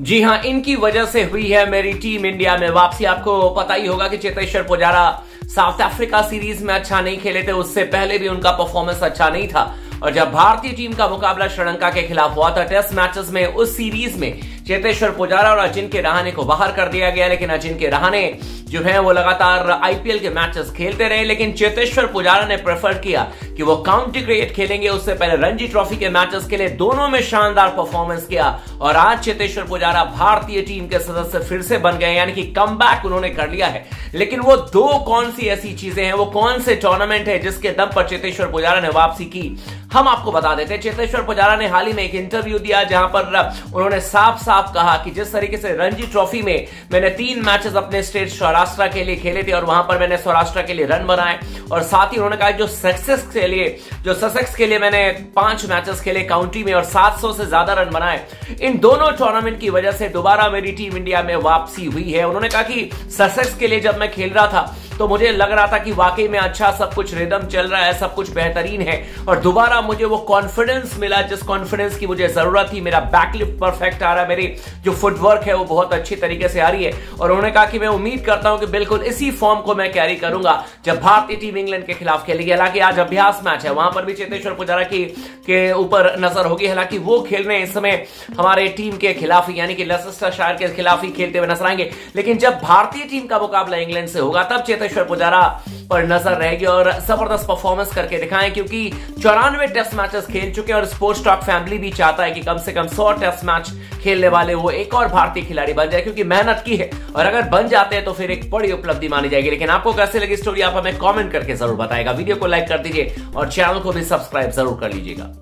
जी हाँ इनकी वजह से हुई है मेरी टीम इंडिया में। वापसी, आपको पता ही होगा कि Cheteshwar Pujara South Africa series में अच्छा नहीं खेले थे, उससे पहले भी उनका परफॉर्मेंस अच्छा नहीं था। और जब भारतीय टीम का मुकाबला श्रीलंका के खिलाफ हुआ था, टेस्ट मैचेस में उस सीरीज़ में चेतेश्वर पुजारा और अजिंक्य रहाने को बाहर कर दिया गया, लेकिन अजिंक्य रहाने जो है वो लगातार आईपीएल के मैचेस खेलते रहे, लेकिन चेतेश्वर पुजारा ने प्रेफर किया कि वो काउंटी क्रिकेट खेलेंगे। उससे पहले रणजी ट्रॉफी के मैचेस के लिए दोनों में शानदार परफॉर्मेंस किया और आज चेतेश्वर पुजारा भारतीय टीम के सदस्य फिर से बन गए यानी कि कम उन्होंने कर लिया है। लेकिन वो दो कौन सी ऐसी चीज़ें हैं, वो कौन से टूर्नामेंट है जिसके दम पर चेतेश्वर पुजारा ने वापसी की, हम आपको बता देते हैं। चेतेश्वर पुजारा ने हाल ही में एक इंटरव्यू दिया जहाँ पर उन्होंने साफ़ साफ़ कहा कि जिस तरीके से रणजी ट्रॉफी में मैंने तीन मैचेस अपने स्टेट सौराष्ट्र के लिए खेले थे और वहाँ पर मैंने सौराष्ट्र के लिए रन बनाए, और साथ ही उन्होंने कहा जो सक्सेस के लिए, जो ससेक्स के लिए मैंने पाँच मैचेस खेले काउंटी में और 700 से ज़्यादा रन बनाए, इन दोनों टूर्नामेंट की वजह से दोबारा मेरी टीम इंडिया में वापसी हुई है। उन्होंने कहा कि ससेक्स के लिए जब मैं खेल रहा था तो मुझे लग रहा था कि वाकई में अच्छा सब कुछ रिदम चल रहा है, सब कुछ बेहतरीन है। और दोबारा मुझे वो कॉन्फिडेंस मिला, जिस कॉन्फिडेंस की मुझे ज़रूरत थी, मेरा बैकलिफ्ट परफेक्ट आ रहा है, मेरी जो फुटवर्क है वो बहुत अच्छी तरीके से आ रही है। और उन्होंने कहा कि मैं उम्मीद करता हूँ कि बिल्कुल इसी फॉर्म को मैं कैरी करूँगा, जब भारतीय टीम इंग्लैंड के खिलाफ खेलेगी। हालाँकि आज अभ्यास मैच है, वहाँ पर भी चेतेश्वर पुजारा की, के ऊपर नज़र होगी। हालाँकि वो खेल रहे हैं, इस समय हमारे टीम के खिलाफ ही, यानी कि लेसेस्टर शायर के खिलाफ ही खेलते हुए नज़र आएँगे। लेकिन जब भारतीय टीम का मुकाबला इंग्लैंड से होगा, तब चेतेश्वर पुजारा पर नज़र रहेगी और ज़बरदस्त परफॉर्मेंस करके दिखाएँ, क्योंकि चौरानवे टेस्ट मैचेस खेल चुके हैं और स्पोर्ट्स टॉक फैमिली भी चाहता है कि कम से कम सौ टेस्ट मैच खेलने वाले वो एक और भारतीय खिलाड़ी बन जाए, क्योंकि मेहनत की है और अगर बन जाते हैं तो फिर एक बड़ी उपलब्धि मानी जाएगी। लेकिन आपको कैसे लगी स्टोरी आप हमें कॉमेंट करके ज़रूर बताएगा। वीडियो को लाइक कर दीजिए और चैनल को भी सब्सक्राइब ज़रूर कर लीजिएगा।